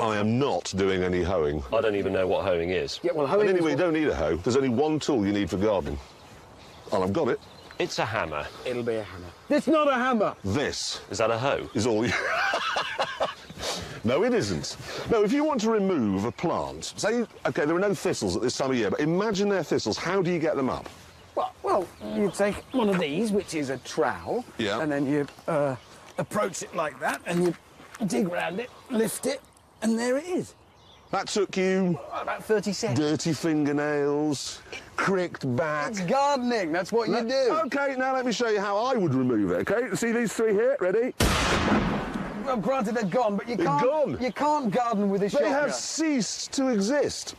I am not doing any hoeing. I don't even know what hoeing is. Yeah, well, hoeing is anyway, you what- don't need a hoe. There's only one tool you need for gardening. And I've got it. It's a hammer. It'll be a hammer. It's not a hammer. This Is that a hoe? is all you... no, it isn't. No, if you want to remove a plant, say, OK, there are no thistles at this time of year, but imagine they're thistles. How do you get them up? Well, well, you take one of these, which is a trowel, Yeah. and then you uh, approach it like that, and you dig round it, lift it, and there it is. That took you About 30 seconds. dirty fingernails, cricked back. It's gardening. That's what you do. OK, now let me show you how I would remove it, OK? See these three here? Ready? Well, granted, they're gone, but you They're can't. gone. You can't garden with a They shotgun. have ceased to exist.